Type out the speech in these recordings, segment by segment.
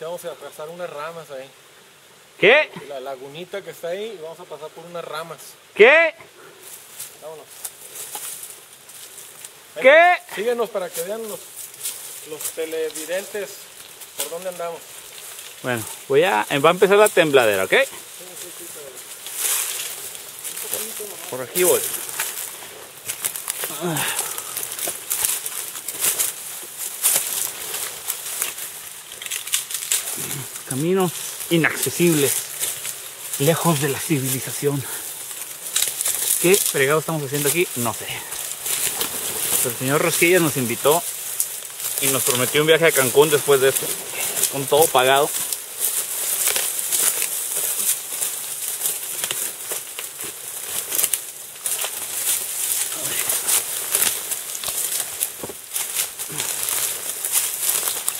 Vamos a pasar unas ramas ahí. ¿Qué? La lagunita que está ahí y vamos a pasar por unas ramas. ¿Qué? Vámonos. ¿Qué? Síguenos para que vean los, los televidentes por dónde andamos. Bueno, voy a... Va a empezar la tembladera, ¿ok? Por aquí voy. Caminos inaccesibles, lejos de la civilización. ¿Qué fregado estamos haciendo aquí? No sé. Pero el señor Rosquilla nos invitó y nos prometió un viaje a Cancún después de esto, con todo pagado.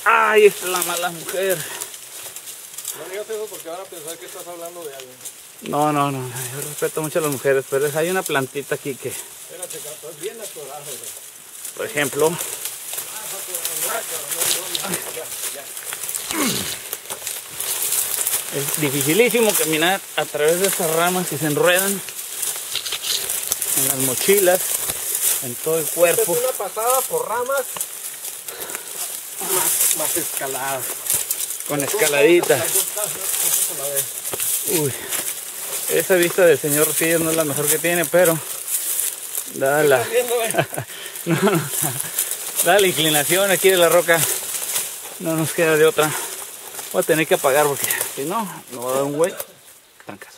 Ay, esta es la mala mujer. No digas eso porque van a pensar que estás hablando de alguien. No, no, no, yo respeto mucho a las mujeres, pero hay una plantita aquí que, Espérate, estás bien atorado. güey. por ejemplo, es dificilísimo caminar a través de estas ramas que se enredan en las mochilas, en todo el Esta cuerpo. es una pasada por ramas. Más, más escaladas, con escaladitas. Uy, esa vista del señor Rosquillas no es la mejor que tiene, pero da la, no, no, da la inclinación aquí de la roca, no nos queda de otra. Voy a tener que apagar porque si no, me va a dar un güey trancazo.